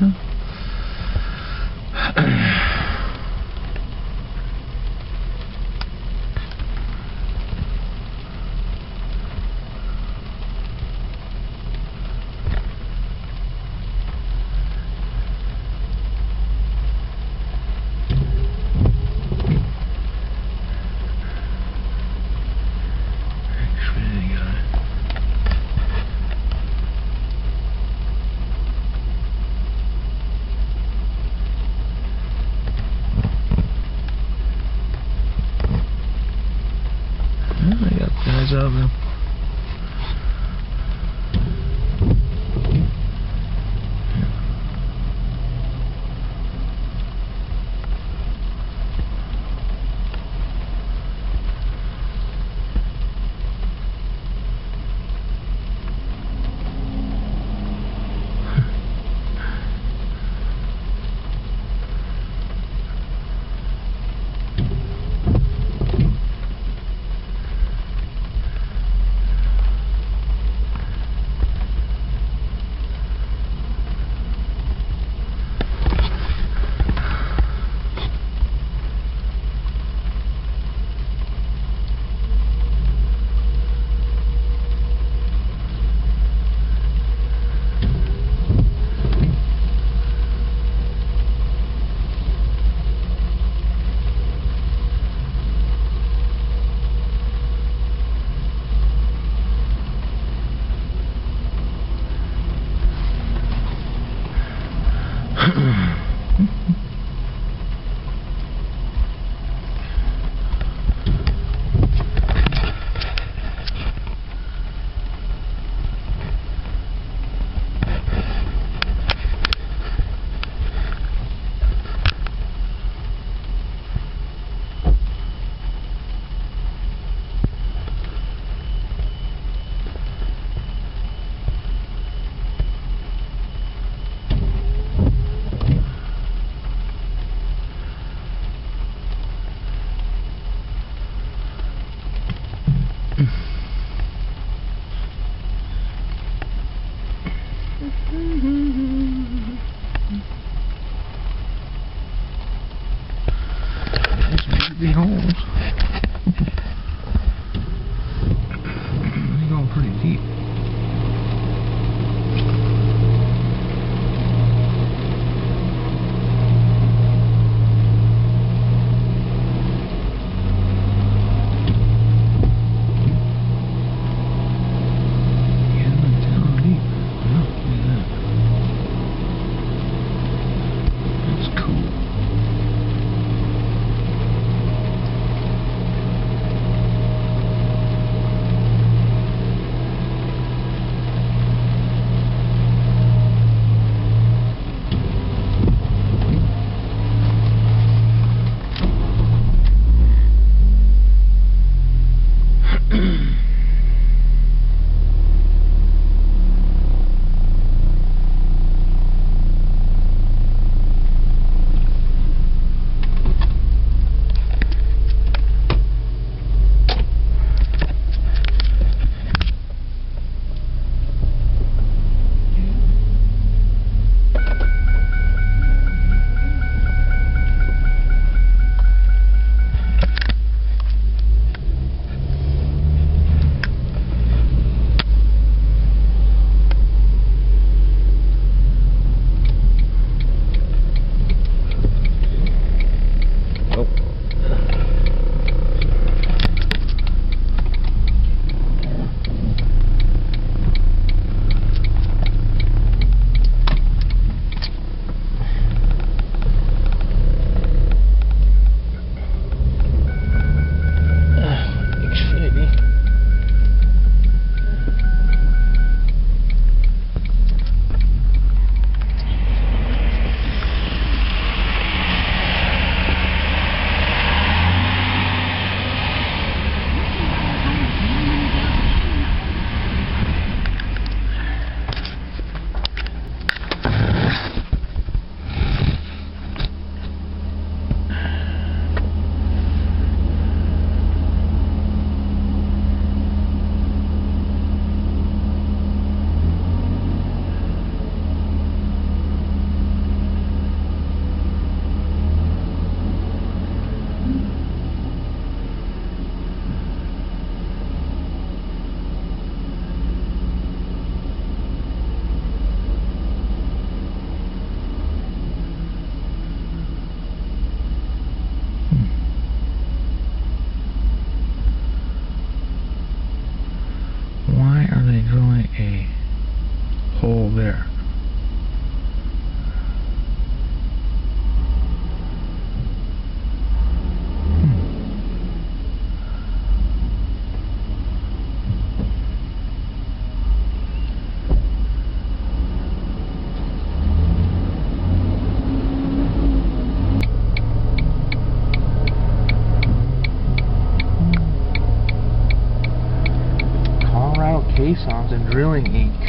Yeah. They got guys out there. there. caissons and drilling ink